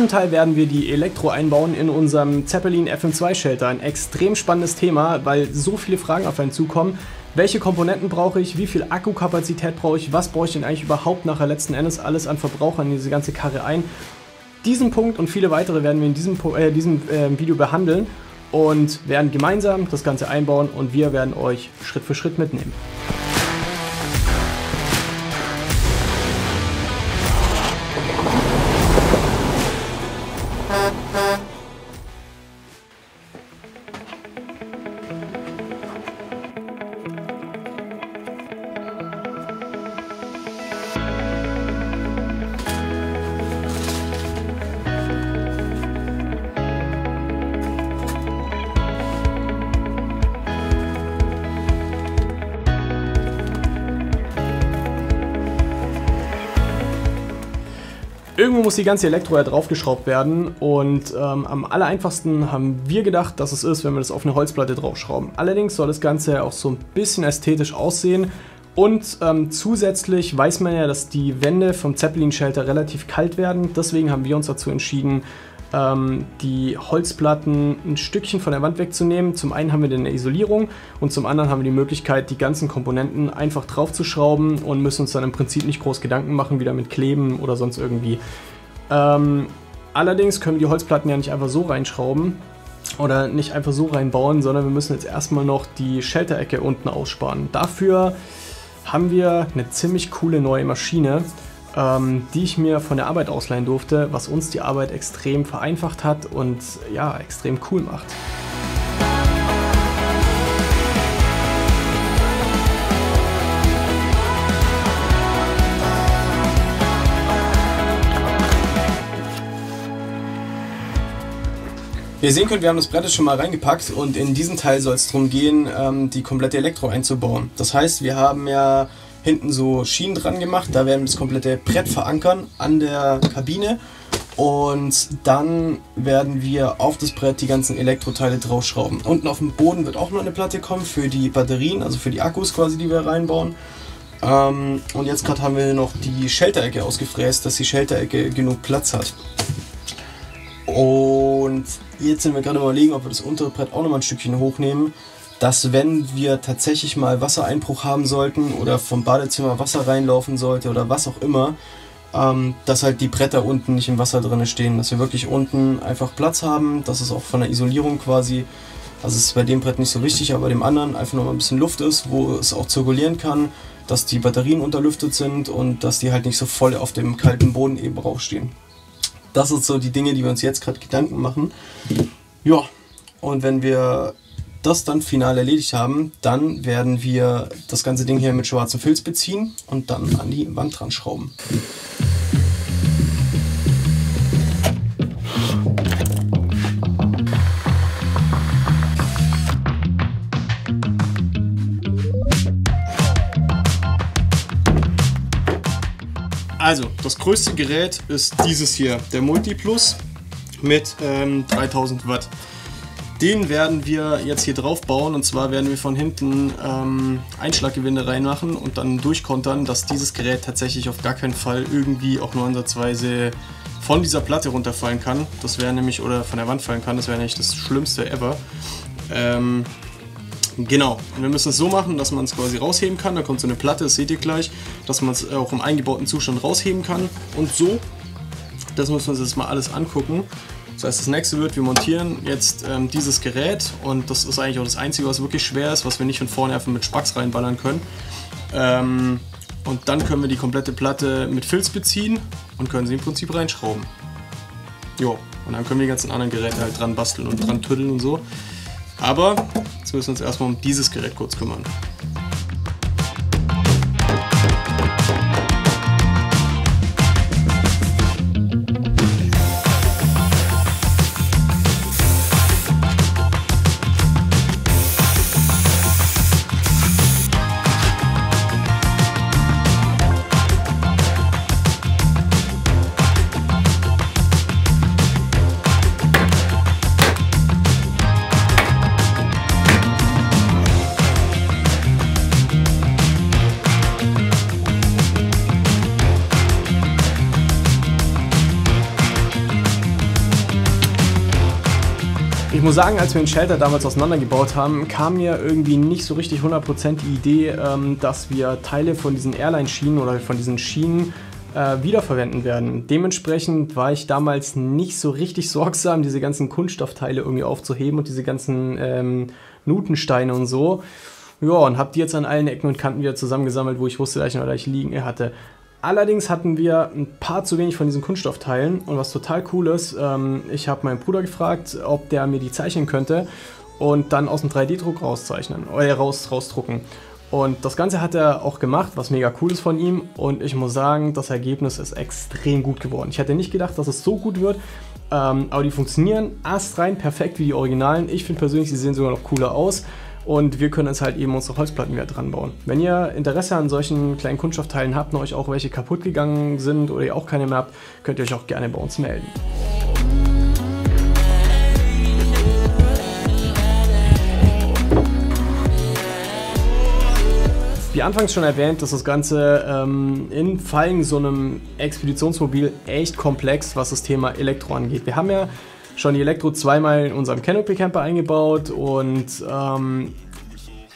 diesem Teil werden wir die Elektro einbauen in unserem Zeppelin FM2 Shelter. Ein extrem spannendes Thema, weil so viele Fragen auf einen zukommen. Welche Komponenten brauche ich? Wie viel Akkukapazität brauche ich? Was brauche ich denn eigentlich überhaupt nachher letzten Endes alles an Verbrauchern in diese ganze Karre ein? Diesen Punkt und viele weitere werden wir in diesem, äh, diesem äh, Video behandeln und werden gemeinsam das Ganze einbauen und wir werden euch Schritt für Schritt mitnehmen. Irgendwo muss die ganze Elektro ja draufgeschraubt werden und ähm, am aller einfachsten haben wir gedacht, dass es ist, wenn wir das auf eine Holzplatte draufschrauben. Allerdings soll das Ganze auch so ein bisschen ästhetisch aussehen und ähm, zusätzlich weiß man ja, dass die Wände vom Zeppelin-Shelter relativ kalt werden. Deswegen haben wir uns dazu entschieden, ähm, die Holzplatten ein Stückchen von der Wand wegzunehmen. Zum einen haben wir eine Isolierung und zum anderen haben wir die Möglichkeit, die ganzen Komponenten einfach draufzuschrauben und müssen uns dann im Prinzip nicht groß Gedanken machen, wieder mit Kleben oder sonst irgendwie. Ähm, allerdings können wir die Holzplatten ja nicht einfach so reinschrauben oder nicht einfach so reinbauen, sondern wir müssen jetzt erstmal noch die Shelterecke unten aussparen. Dafür haben wir eine ziemlich coole neue Maschine ähm, die ich mir von der Arbeit ausleihen durfte, was uns die Arbeit extrem vereinfacht hat und ja, extrem cool macht. Wie ihr sehen könnt, wir haben das Brett jetzt schon mal reingepackt und in diesem Teil soll es darum gehen, ähm, die komplette Elektro einzubauen. Das heißt, wir haben ja hinten so Schienen dran gemacht. Da werden wir das komplette Brett verankern an der Kabine. Und dann werden wir auf das Brett die ganzen Elektroteile draufschrauben. Unten auf dem Boden wird auch noch eine Platte kommen für die Batterien, also für die Akkus quasi, die wir reinbauen. Ähm, und jetzt gerade haben wir noch die Shelterecke ausgefräst, dass die Shelterecke genug Platz hat. Und jetzt sind wir gerade überlegen, ob wir das untere Brett auch noch mal ein Stückchen hochnehmen dass wenn wir tatsächlich mal Wassereinbruch haben sollten oder vom Badezimmer Wasser reinlaufen sollte oder was auch immer, ähm, dass halt die Bretter unten nicht im Wasser drin stehen, dass wir wirklich unten einfach Platz haben, dass es auch von der Isolierung quasi, also es ist bei dem Brett nicht so wichtig, aber bei dem anderen einfach noch mal ein bisschen Luft ist, wo es auch zirkulieren kann, dass die Batterien unterlüftet sind und dass die halt nicht so voll auf dem kalten Boden eben rausstehen. Das sind so die Dinge, die wir uns jetzt gerade Gedanken machen. Ja, und wenn wir das dann final erledigt haben, dann werden wir das ganze Ding hier mit schwarzem Filz beziehen und dann an die Wand dran schrauben. Also, das größte Gerät ist dieses hier, der Multiplus mit ähm, 3000 Watt. Den werden wir jetzt hier drauf bauen und zwar werden wir von hinten ähm, Einschlaggewinde reinmachen und dann durchkontern, dass dieses Gerät tatsächlich auf gar keinen Fall irgendwie auch nur ansatzweise von dieser Platte runterfallen kann. Das wäre nämlich, oder von der Wand fallen kann, das wäre nämlich das Schlimmste ever. Ähm, genau, und wir müssen es so machen, dass man es quasi rausheben kann. Da kommt so eine Platte, das seht ihr gleich, dass man es auch im eingebauten Zustand rausheben kann. Und so, das müssen wir uns jetzt mal alles angucken. Das heißt, das nächste wird, wir montieren jetzt ähm, dieses Gerät und das ist eigentlich auch das Einzige, was wirklich schwer ist, was wir nicht von vorne einfach mit Spacks reinballern können. Ähm, und dann können wir die komplette Platte mit Filz beziehen und können sie im Prinzip reinschrauben. Jo, und dann können wir die ganzen anderen Geräte halt dran basteln und dran tüddeln und so. Aber jetzt müssen wir uns erstmal um dieses Gerät kurz kümmern. Ich muss sagen, als wir den Shelter damals auseinandergebaut haben, kam mir irgendwie nicht so richtig 100% die Idee, ähm, dass wir Teile von diesen Airline-Schienen oder von diesen Schienen äh, wiederverwenden werden. Dementsprechend war ich damals nicht so richtig sorgsam, diese ganzen Kunststoffteile irgendwie aufzuheben und diese ganzen ähm, Nutensteine und so. Ja, und habe die jetzt an allen Ecken und Kanten wieder zusammengesammelt, wo ich wusste, dass ich noch gleich liegen hatte. Allerdings hatten wir ein paar zu wenig von diesen Kunststoffteilen und was total cool ist, ähm, ich habe meinen Bruder gefragt, ob der mir die zeichnen könnte und dann aus dem 3D-Druck rauszeichnen, äh, raus, rausdrucken. Und das Ganze hat er auch gemacht, was mega cool ist von ihm. Und ich muss sagen, das Ergebnis ist extrem gut geworden. Ich hätte nicht gedacht, dass es so gut wird. Ähm, aber die funktionieren astrein perfekt wie die Originalen. Ich finde persönlich, sie sehen sogar noch cooler aus und wir können jetzt halt eben unsere Holzplatten wieder dran bauen. Wenn ihr Interesse an solchen kleinen Kunststoffteilen habt und euch auch welche kaputt gegangen sind oder ihr auch keine mehr habt, könnt ihr euch auch gerne bei uns melden. Wie anfangs schon erwähnt, ist das Ganze ähm, in Fallen so einem Expeditionsmobil echt komplex, was das Thema Elektro angeht. Wir haben ja schon die Elektro zweimal in unserem Canopy Camper eingebaut und ähm,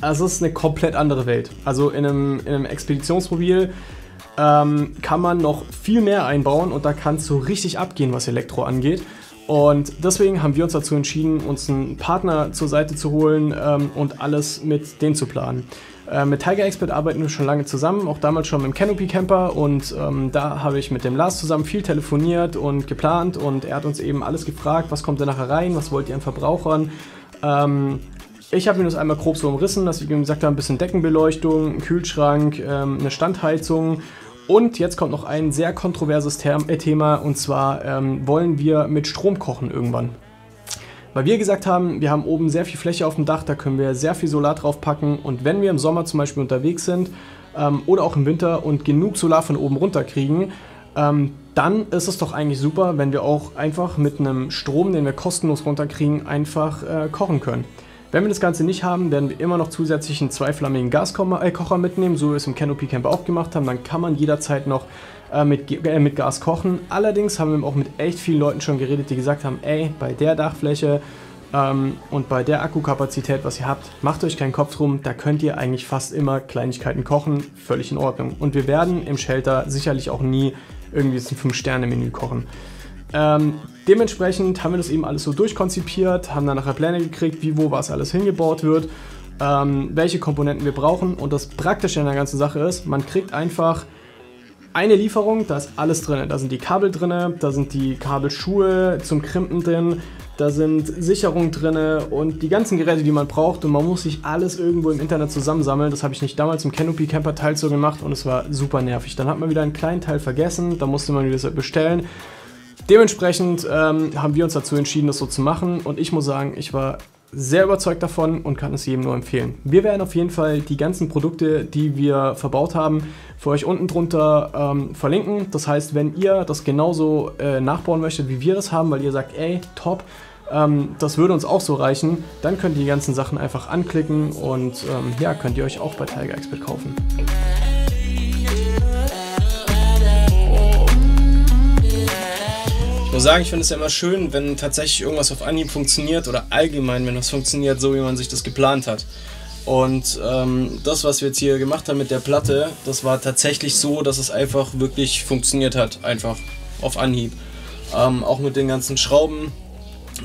es ist eine komplett andere Welt. Also in einem, in einem Expeditionsmobil ähm, kann man noch viel mehr einbauen und da kann es so richtig abgehen, was Elektro angeht. Und deswegen haben wir uns dazu entschieden, uns einen Partner zur Seite zu holen ähm, und alles mit denen zu planen. Äh, mit Tiger Expert arbeiten wir schon lange zusammen, auch damals schon mit dem Canopy Camper und ähm, da habe ich mit dem Lars zusammen viel telefoniert und geplant und er hat uns eben alles gefragt, was kommt da nachher rein, was wollt ihr an Verbrauchern. Ähm, ich habe mir das einmal grob so umrissen, dass ich gesagt habe, ein bisschen Deckenbeleuchtung, Kühlschrank, ähm, eine Standheizung und jetzt kommt noch ein sehr kontroverses äh, Thema und zwar ähm, wollen wir mit Strom kochen irgendwann. Weil wir gesagt haben, wir haben oben sehr viel Fläche auf dem Dach, da können wir sehr viel Solar drauf packen und wenn wir im Sommer zum Beispiel unterwegs sind ähm, oder auch im Winter und genug Solar von oben runter kriegen, ähm, dann ist es doch eigentlich super, wenn wir auch einfach mit einem Strom, den wir kostenlos runterkriegen, einfach äh, kochen können. Wenn wir das Ganze nicht haben, werden wir immer noch zusätzlich einen zweiflammigen Gaskocher äh, mitnehmen, so wie wir es im Canopy Camper auch gemacht haben. Dann kann man jederzeit noch äh, mit, äh, mit Gas kochen. Allerdings haben wir auch mit echt vielen Leuten schon geredet, die gesagt haben, ey, bei der Dachfläche ähm, und bei der Akkukapazität, was ihr habt, macht euch keinen Kopf drum, da könnt ihr eigentlich fast immer Kleinigkeiten kochen, völlig in Ordnung. Und wir werden im Shelter sicherlich auch nie irgendwie ein 5-Sterne-Menü kochen. Ähm, dementsprechend haben wir das eben alles so durchkonzipiert, haben dann nachher Pläne gekriegt, wie, wo, was alles hingebaut wird, ähm, welche Komponenten wir brauchen. Und das Praktische an der ganzen Sache ist, man kriegt einfach eine Lieferung, da ist alles drin. Da sind die Kabel drin, da sind die Kabelschuhe zum Krimpen drin, da sind Sicherungen drin und die ganzen Geräte, die man braucht. Und man muss sich alles irgendwo im Internet zusammensammeln. Das habe ich nicht damals im Canopy Camper Teil so gemacht und es war super nervig. Dann hat man wieder einen kleinen Teil vergessen, da musste man wieder bestellen. Dementsprechend ähm, haben wir uns dazu entschieden, das so zu machen. Und ich muss sagen, ich war sehr überzeugt davon und kann es jedem nur empfehlen. Wir werden auf jeden Fall die ganzen Produkte, die wir verbaut haben, für euch unten drunter ähm, verlinken. Das heißt, wenn ihr das genauso äh, nachbauen möchtet, wie wir das haben, weil ihr sagt, ey, top, ähm, das würde uns auch so reichen, dann könnt ihr die ganzen Sachen einfach anklicken und ähm, ja, könnt ihr euch auch bei Tiger Expert kaufen. Muss sagen, ich finde es ja immer schön, wenn tatsächlich irgendwas auf Anhieb funktioniert oder allgemein, wenn das funktioniert, so wie man sich das geplant hat. Und ähm, das, was wir jetzt hier gemacht haben mit der Platte, das war tatsächlich so, dass es einfach wirklich funktioniert hat, einfach auf Anhieb. Ähm, auch mit den ganzen Schrauben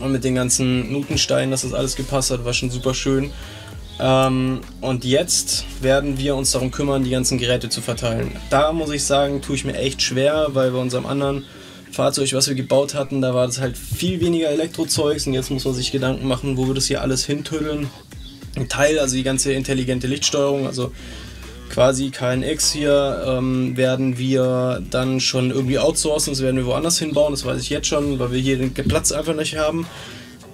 und mit den ganzen Nutensteinen, dass das alles gepasst hat, war schon super schön. Ähm, und jetzt werden wir uns darum kümmern, die ganzen Geräte zu verteilen. Da muss ich sagen, tue ich mir echt schwer, weil bei unserem anderen Fahrzeug, was wir gebaut hatten, da war das halt viel weniger Elektrozeugs und jetzt muss man sich Gedanken machen, wo wir das hier alles hintüddeln. Ein Teil, also die ganze intelligente Lichtsteuerung, also quasi KNX hier, ähm, werden wir dann schon irgendwie outsourcen, das werden wir woanders hinbauen, das weiß ich jetzt schon, weil wir hier den Platz einfach nicht haben.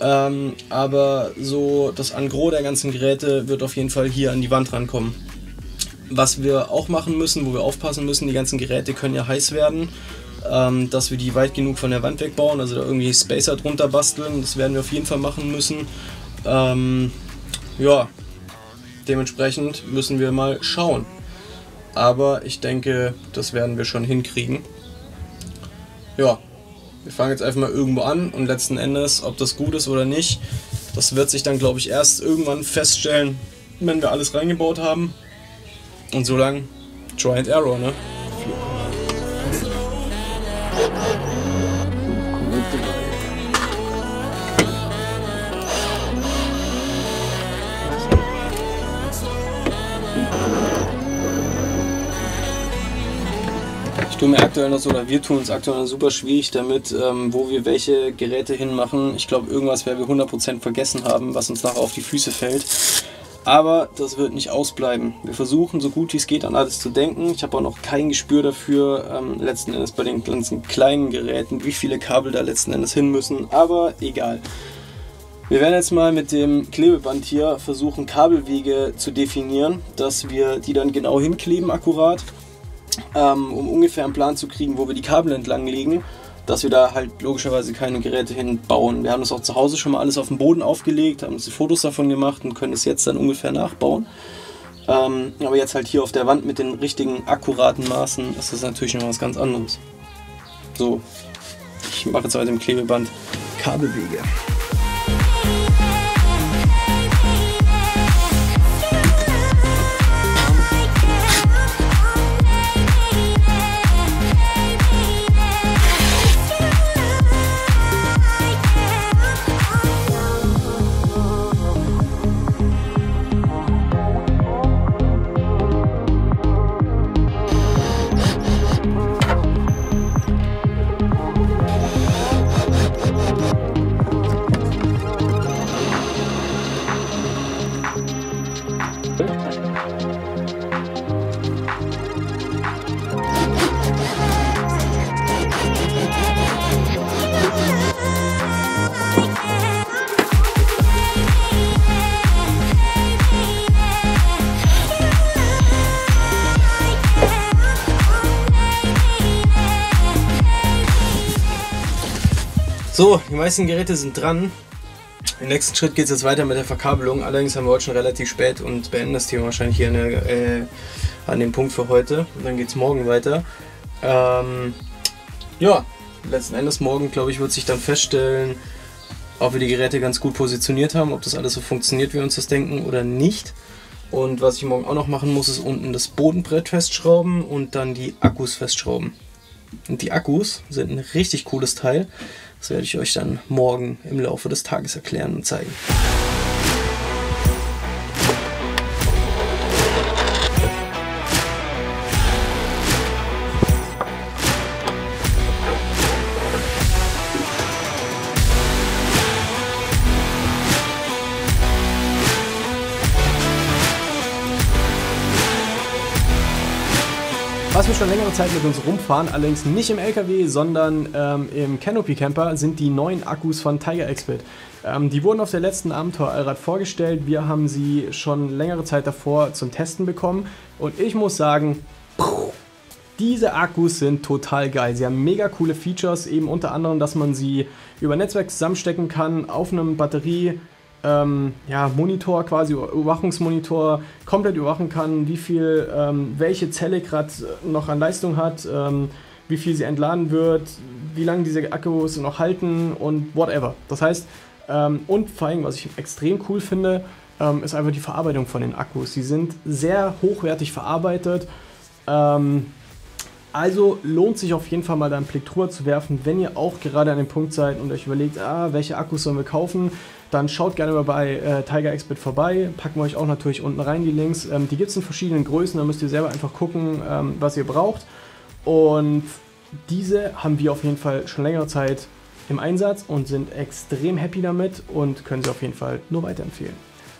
Ähm, aber so das Angro der ganzen Geräte wird auf jeden Fall hier an die Wand rankommen. Was wir auch machen müssen, wo wir aufpassen müssen, die ganzen Geräte können ja heiß werden ähm, dass wir die weit genug von der Wand wegbauen, also da irgendwie Spacer drunter basteln. Das werden wir auf jeden Fall machen müssen. Ähm, ja, dementsprechend müssen wir mal schauen. Aber ich denke, das werden wir schon hinkriegen. Ja, Wir fangen jetzt einfach mal irgendwo an und letzten Endes, ob das gut ist oder nicht, das wird sich dann, glaube ich, erst irgendwann feststellen, wenn wir alles reingebaut haben. Und so lang Try and Error, ne? Tue mir aktuell noch so, oder wir tun uns aktuell noch super schwierig damit, ähm, wo wir welche Geräte hinmachen. Ich glaube, irgendwas werden wir 100% vergessen haben, was uns nachher auf die Füße fällt. Aber das wird nicht ausbleiben. Wir versuchen so gut wie es geht an alles zu denken. Ich habe auch noch kein Gespür dafür, ähm, letzten Endes bei den ganzen kleinen Geräten, wie viele Kabel da letzten Endes hin müssen. Aber egal. Wir werden jetzt mal mit dem Klebeband hier versuchen, Kabelwege zu definieren, dass wir die dann genau hinkleben, akkurat ähm, um ungefähr einen Plan zu kriegen, wo wir die Kabel entlang legen, dass wir da halt logischerweise keine Geräte hinbauen. Wir haben das auch zu Hause schon mal alles auf dem Boden aufgelegt, haben uns die Fotos davon gemacht und können es jetzt dann ungefähr nachbauen. Ähm, aber jetzt halt hier auf der Wand mit den richtigen akkuraten Maßen ist das natürlich noch was ganz anderes. So, ich mache jetzt heute im Klebeband Kabelwege. So, die meisten Geräte sind dran. Im nächsten Schritt geht es jetzt weiter mit der Verkabelung. Allerdings haben wir heute schon relativ spät und beenden das Thema wahrscheinlich hier der, äh, an dem Punkt für heute. Und dann geht es morgen weiter. Ähm, ja, letzten Endes morgen, glaube ich, wird sich dann feststellen, ob wir die Geräte ganz gut positioniert haben, ob das alles so funktioniert, wie wir uns das denken oder nicht. Und was ich morgen auch noch machen muss, ist unten das Bodenbrett festschrauben und dann die Akkus festschrauben. Und die Akkus sind ein richtig cooles Teil. Das werde ich euch dann morgen im Laufe des Tages erklären und zeigen. Schon längere Zeit mit uns rumfahren, allerdings nicht im LKW, sondern ähm, im Canopy Camper, sind die neuen Akkus von Tiger Expert. Ähm, die wurden auf der letzten Abenteuer-Allrad vorgestellt. Wir haben sie schon längere Zeit davor zum Testen bekommen. Und ich muss sagen, diese Akkus sind total geil. Sie haben mega coole Features, eben unter anderem, dass man sie über Netzwerk zusammenstecken kann, auf einem Batterie ähm, ja, Monitor, quasi Überwachungsmonitor, komplett überwachen kann, wie viel, ähm, welche Zelle gerade noch an Leistung hat, ähm, wie viel sie entladen wird, wie lange diese Akkus noch halten und whatever. Das heißt, ähm, und vor allem, was ich extrem cool finde, ähm, ist einfach die Verarbeitung von den Akkus. Sie sind sehr hochwertig verarbeitet. Ähm, also lohnt sich auf jeden Fall mal da einen Blick drüber zu werfen, wenn ihr auch gerade an dem Punkt seid und euch überlegt, ah, welche Akkus sollen wir kaufen, dann schaut gerne mal bei äh, Tiger Expert vorbei. Packen wir euch auch natürlich unten rein die Links. Ähm, die gibt es in verschiedenen Größen, da müsst ihr selber einfach gucken, ähm, was ihr braucht. Und diese haben wir auf jeden Fall schon längere Zeit im Einsatz und sind extrem happy damit und können sie auf jeden Fall nur weiterempfehlen.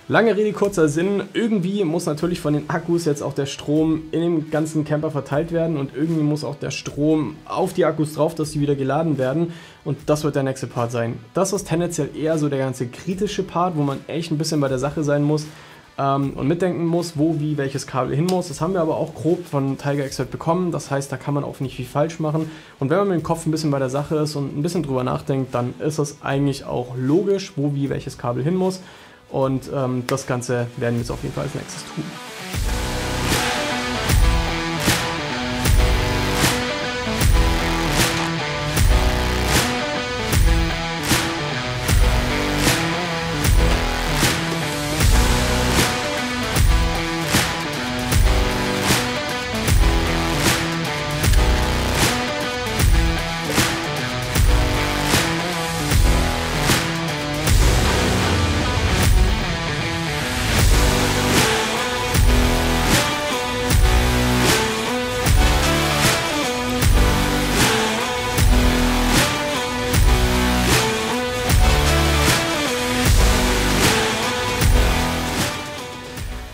Lange Rede, kurzer Sinn. Irgendwie muss natürlich von den Akkus jetzt auch der Strom in dem ganzen Camper verteilt werden und irgendwie muss auch der Strom auf die Akkus drauf, dass sie wieder geladen werden. Und das wird der nächste Part sein. Das ist tendenziell eher so der ganze kritische Part, wo man echt ein bisschen bei der Sache sein muss ähm, und mitdenken muss, wo, wie, welches Kabel hin muss. Das haben wir aber auch grob von Tiger Expert bekommen. Das heißt, da kann man auch nicht viel falsch machen. Und wenn man mit dem Kopf ein bisschen bei der Sache ist und ein bisschen drüber nachdenkt, dann ist es eigentlich auch logisch, wo, wie, welches Kabel hin muss. Und ähm, das Ganze werden wir jetzt auf jeden Fall als nächstes tun.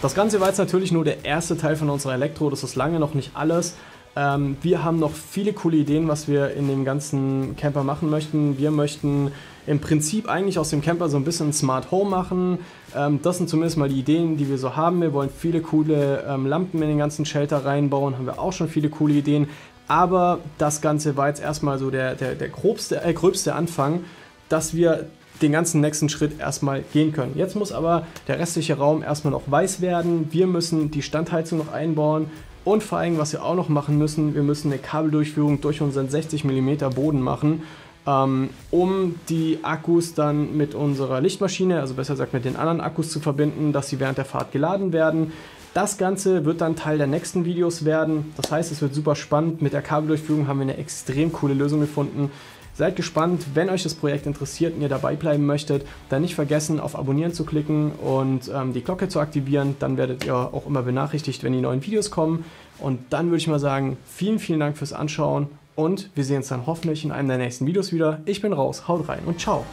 Das Ganze war jetzt natürlich nur der erste Teil von unserer Elektro, das ist lange noch nicht alles. Ähm, wir haben noch viele coole Ideen, was wir in dem ganzen Camper machen möchten. Wir möchten im Prinzip eigentlich aus dem Camper so ein bisschen Smart Home machen. Ähm, das sind zumindest mal die Ideen, die wir so haben. Wir wollen viele coole ähm, Lampen in den ganzen Shelter reinbauen, haben wir auch schon viele coole Ideen. Aber das Ganze war jetzt erstmal so der, der, der grobste, äh, gröbste Anfang, dass wir den ganzen nächsten Schritt erstmal gehen können. Jetzt muss aber der restliche Raum erstmal noch weiß werden. Wir müssen die Standheizung noch einbauen. Und vor allem, was wir auch noch machen müssen, wir müssen eine Kabeldurchführung durch unseren 60 mm Boden machen, ähm, um die Akkus dann mit unserer Lichtmaschine, also besser gesagt mit den anderen Akkus zu verbinden, dass sie während der Fahrt geladen werden. Das Ganze wird dann Teil der nächsten Videos werden. Das heißt, es wird super spannend. Mit der Kabeldurchführung haben wir eine extrem coole Lösung gefunden. Seid gespannt, wenn euch das Projekt interessiert und ihr dabei bleiben möchtet, dann nicht vergessen, auf Abonnieren zu klicken und ähm, die Glocke zu aktivieren. Dann werdet ihr auch immer benachrichtigt, wenn die neuen Videos kommen. Und dann würde ich mal sagen, vielen, vielen Dank fürs Anschauen und wir sehen uns dann hoffentlich in einem der nächsten Videos wieder. Ich bin raus, haut rein und ciao.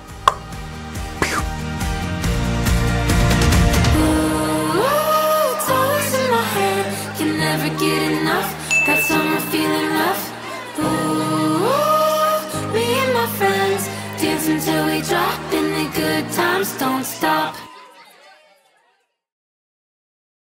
Good times don't stop